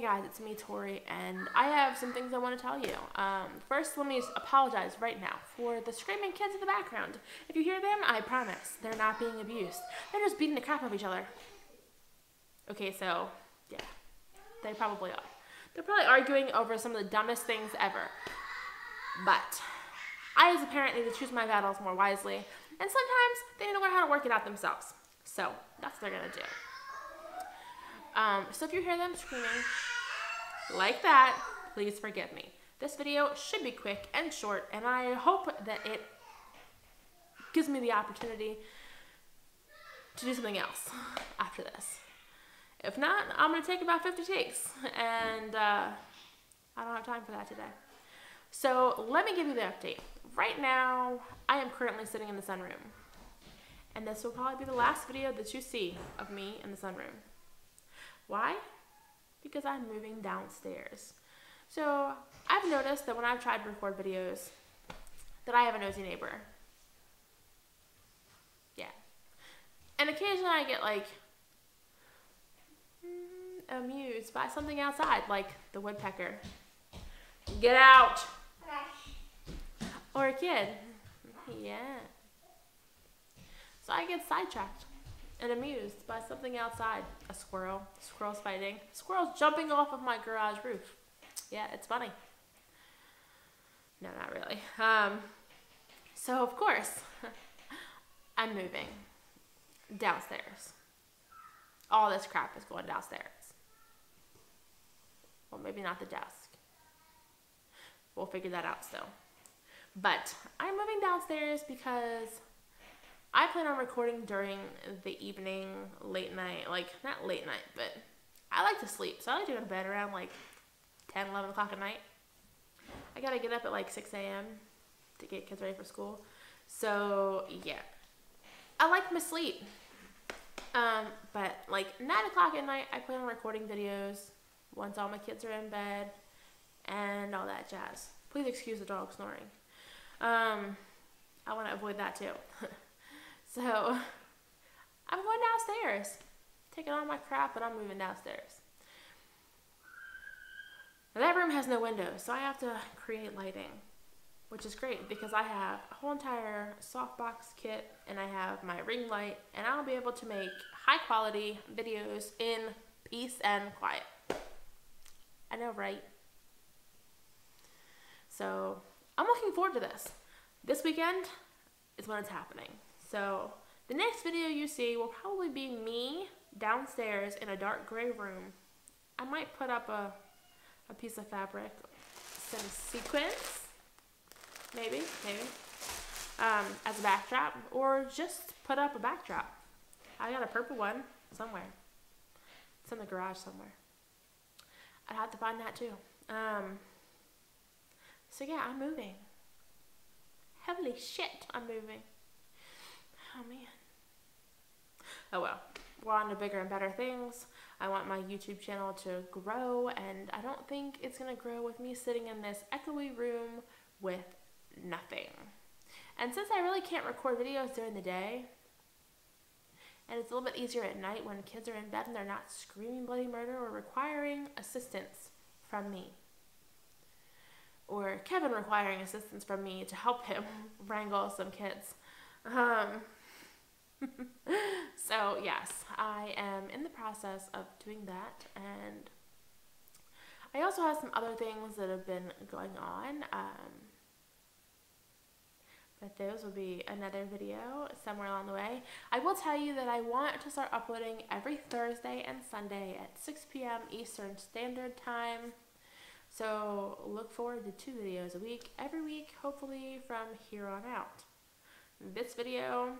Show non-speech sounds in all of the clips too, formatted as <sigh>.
Guys, it's me, Tori, and I have some things I want to tell you. Um, first, let me apologize right now for the screaming kids in the background. If you hear them, I promise they're not being abused. They're just beating the crap out of each other. Okay, so, yeah, they probably are. They're probably arguing over some of the dumbest things ever. But I, as a parent, need to choose my battles more wisely, and sometimes they need to learn how to work it out themselves. So, that's what they're gonna do. Um, so if you hear them screaming like that, please forgive me. This video should be quick and short, and I hope that it gives me the opportunity to do something else after this. If not, I'm going to take about 50 takes, and uh, I don't have time for that today. So let me give you the update. Right now, I am currently sitting in the sunroom, and this will probably be the last video that you see of me in the sunroom. Why? Because I'm moving downstairs. So I've noticed that when I've tried to record videos, that I have a nosy neighbor. Yeah. And occasionally I get like mm, amused by something outside, like the woodpecker. Get out! Or a kid. Yeah. So I get sidetracked and amused by something outside. A squirrel. Squirrels fighting. Squirrels jumping off of my garage roof. Yeah, it's funny. No, not really. Um, so, of course, <laughs> I'm moving downstairs. All this crap is going downstairs. Well, maybe not the desk. We'll figure that out still. But I'm moving downstairs because I plan on recording during the evening, late night, like not late night, but I like to sleep. So I like to go to bed around like 10, 11 o'clock at night. I gotta get up at like 6 a.m. to get kids ready for school. So yeah, I like my sleep. Um, but like 9 o'clock at night, I plan on recording videos once all my kids are in bed and all that jazz. Please excuse the dog snoring. Um, I want to avoid that too. <laughs> So <laughs> I'm going downstairs, taking all my crap, and I'm moving downstairs. Now that room has no windows, so I have to create lighting, which is great because I have a whole entire softbox kit and I have my ring light, and I'll be able to make high quality videos in peace and quiet. I know, right? So I'm looking forward to this. This weekend is when it's happening. So the next video you see will probably be me downstairs in a dark gray room. I might put up a, a piece of fabric, some sequins, maybe, maybe, um, as a backdrop, or just put up a backdrop. I got a purple one somewhere. It's in the garage somewhere. I'd have to find that too. Um, so yeah, I'm moving. Holy shit, I'm moving. Oh man. Oh well. We're on to bigger and better things. I want my YouTube channel to grow, and I don't think it's gonna grow with me sitting in this echoey room with nothing. And since I really can't record videos during the day, and it's a little bit easier at night when kids are in bed and they're not screaming bloody murder or requiring assistance from me. Or Kevin requiring assistance from me to help him <laughs> wrangle some kids. Um, <laughs> so, yes, I am in the process of doing that, and I also have some other things that have been going on. Um, but those will be another video somewhere along the way. I will tell you that I want to start uploading every Thursday and Sunday at 6 p.m. Eastern Standard Time. So look forward to two videos a week every week, hopefully from here on out. This video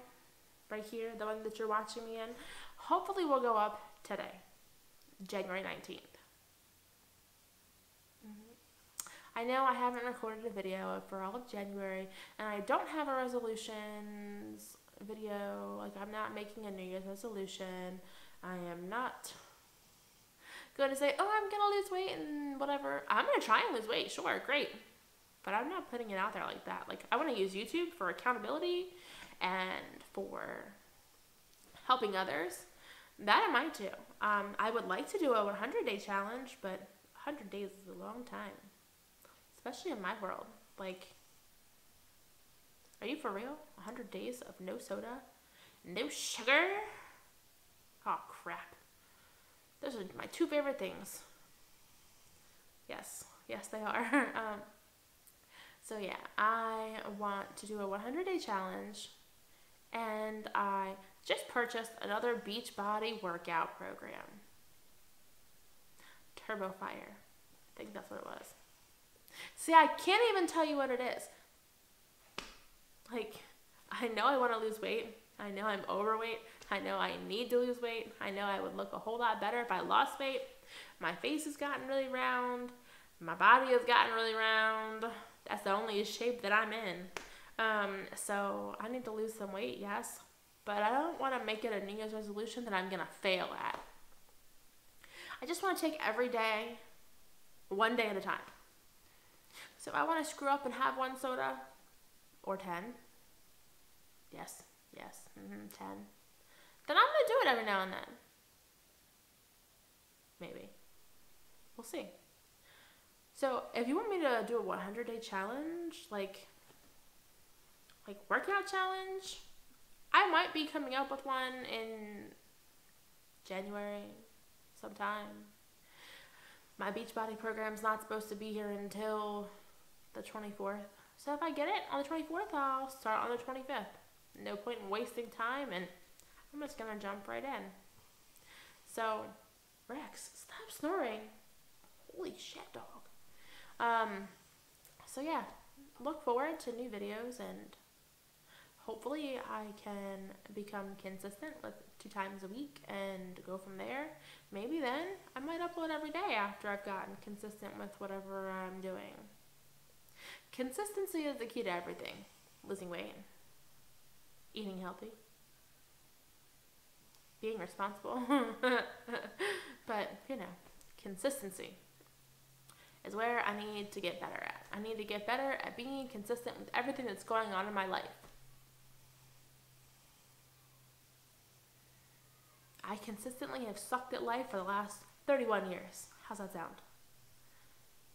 right here, the one that you're watching me in, hopefully will go up today, January 19th. Mm-hmm. I know I haven't recorded a video for all of January, and I don't have a resolutions video. Like, I'm not making a New Year's resolution. I am not going to say, oh, I'm going to lose weight and whatever. I'm going to try and lose weight, sure, great. But I'm not putting it out there like that. Like, I want to use YouTube for accountability and for helping others, that I might do. Um, I would like to do a 100 day challenge, but 100 days is a long time, especially in my world. Like, are you for real? 100 days of no soda, no sugar? Oh, crap. Those are my two favorite things. Yes, yes, they are. <laughs> um, so, yeah, I want to do a 100 day challenge, and I just purchased another Beachbody workout program. TurboFire. I think that's what it was. See, I can't even tell you what it is. Like, I know I want to lose weight. I know I'm overweight. I know I need to lose weight. I know I would look a whole lot better if I lost weight. My face has gotten really round. My body has gotten really round. That's the only shape that I'm in. Um, so I need to lose some weight, yes. But I don't want to make it a New Year's resolution that I'm going to fail at. I just want to take every day, one day at a time. So I want to screw up and have one soda or 10. Yes, yes, mm-hmm, 10. Then I'm going to do it every now and then. Maybe. We'll see. So if you want me to do a 100 day challenge, like, like workout challenge, I might be coming up with one in January sometime. My Beachbody program's not supposed to be here until the 24th. So if I get it on the 24th, I'll start on the 25th. No point in wasting time, and I'm just gonna jump right in. So, Rex, stop snoring. Holy shit, dog. Um, so yeah, look forward to new videos and hopefully I can become consistent with two times a week and go from there. Maybe then I might upload every day after I've gotten consistent with whatever I'm doing. Consistency is the key to everything. Losing weight, eating healthy, being responsible. <laughs> but, you know, consistency is where I need to get better at. I need to get better at being consistent with everything that's going on in my life. I consistently have sucked at life for the last 31 years. How's that sound?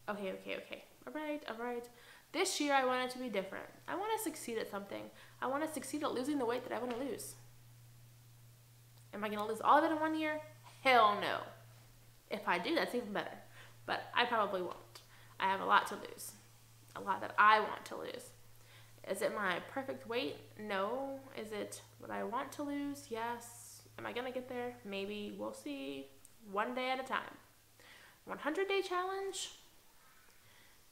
Okay, okay, okay. All right, all right. This year I want it to be different. I want to succeed at something. I want to succeed at losing the weight that I want to lose. Am I going to lose all of it in one year? Hell no. If I do, that's even better. But I probably won't. I have a lot to lose. A lot that I want to lose. Is it my perfect weight? No. Is it what I want to lose? Yes. Am I to get there? Maybe. We'll see. One day at a time. 100 day challenge?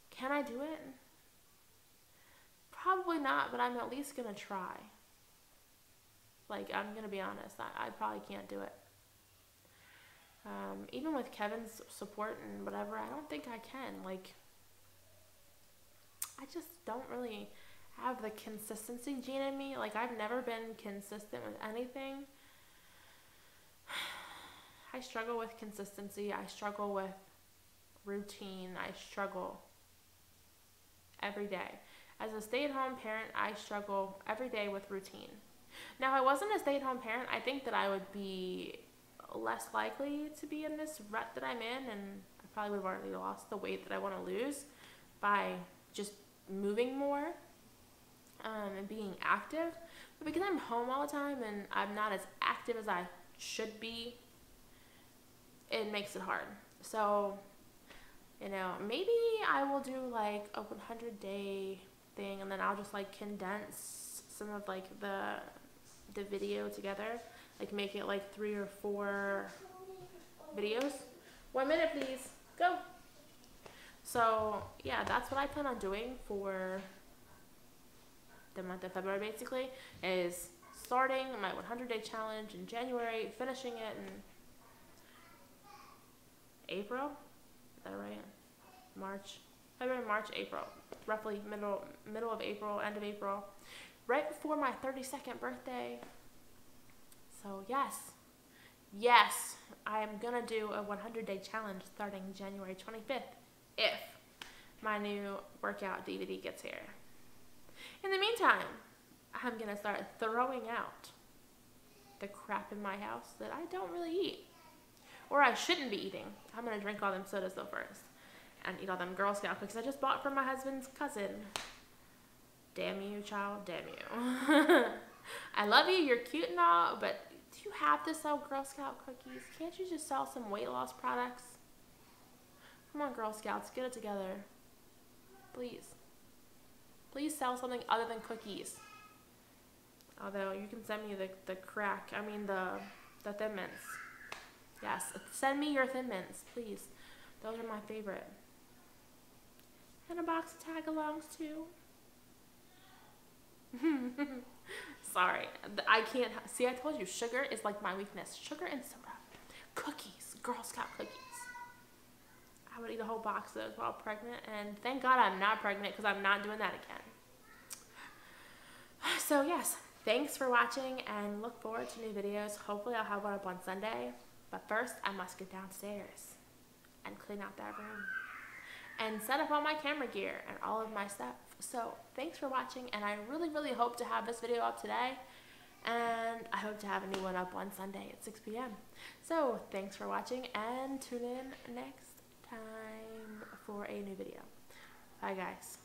Can I do it? Probably not, but I'm at least to try. Like, I'm to be honest. I, I probably can't do it. Um, even with Kevin's support and whatever, I don't think I can. Like, I just don't really have the consistency gene in me. Like, I've never been consistent with anything. I struggle with consistency. I struggle with routine. I struggle every day. As a stay at home parent, I struggle every day with routine. Now, if I wasn't a stay at home parent, I think that I would be less likely to be in this rut that I'm in, and I probably would have already lost the weight that I want to lose by just moving more um, and being active. But because I'm home all the time and I'm not as active as I should be, it makes it hard. So, you know, maybe I will do like a 100 day thing and then I'll just like condense some of like the the video together, like make it like three or four videos. One minute, please. Go. So, yeah, that's what I plan on doing for the month of February basically is starting my 100 day challenge in January, finishing it in April. Is that right? March, February, March, April, roughly middle middle of April, end of April, right before my 32nd birthday. So yes, yes, I am gonna do a 100 day challenge starting January 25th if my new workout DVD gets here. In the meantime, I'm gonna start throwing out the crap in my house that I don't really eat. Or I shouldn't be eating. I'm gonna drink all them sodas though first, and eat all them Girl Scout cookies I just bought from my husband's cousin. Damn you, child, damn you. <laughs> I love you, you're cute and all, but do you have to sell Girl Scout cookies? Can't you just sell some weight loss products? Come on, Girl Scouts, get it together. Please. Please sell something other than cookies. Although you can send me the, the crack, I mean the the thin mints. Yes, send me your thin mints, please. Those are my favorite. And a box of tag-alongs too. <laughs> Sorry, I can't. See, I told you, sugar is like my weakness. Sugar and soda. Cookies, Girl Scout cookies. I would eat a whole box of those while pregnant, and thank God I'm not pregnant because I'm not doing that again. <sighs> So, yes, thanks for watching and look forward to new videos. Hopefully, I'll have one up on Sunday. But first, I must get downstairs and clean out that room and set up all my camera gear and all of my stuff. So thanks for watching and I really, really hope to have this video up today and I hope to have a new one up on Sunday at 6 p.m. So thanks for watching and tune in next time for a new video. Bye guys.